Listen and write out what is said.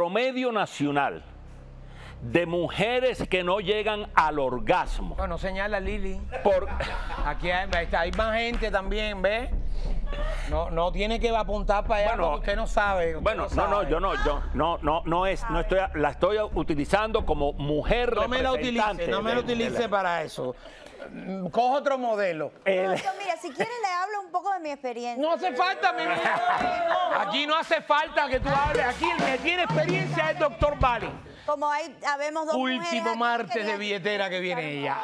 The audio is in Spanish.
promedio nacional de mujeres que no llegan al orgasmo Bueno, señala Lili. por Aquí hay, ahí está, hay más gente también, ¿ves? No, no tiene que apuntar para allá Bueno, porque usted no sabe. usted bueno no no sabe. yo no yo no no no es no estoy la estoy utilizando como mujer No me la utilice, no me la de- de utilice la- para eso. Cojo otro modelo. el- No, yo, mira, si quiere le hablo un poco de mi experiencia. No hace falta, mi vida. Aquí no hace falta que tú hables. Aquí el que tiene experiencia es el doctor Bali. Como hay, habemos dos mujeres Último aquí, martes de billetera que viene ella.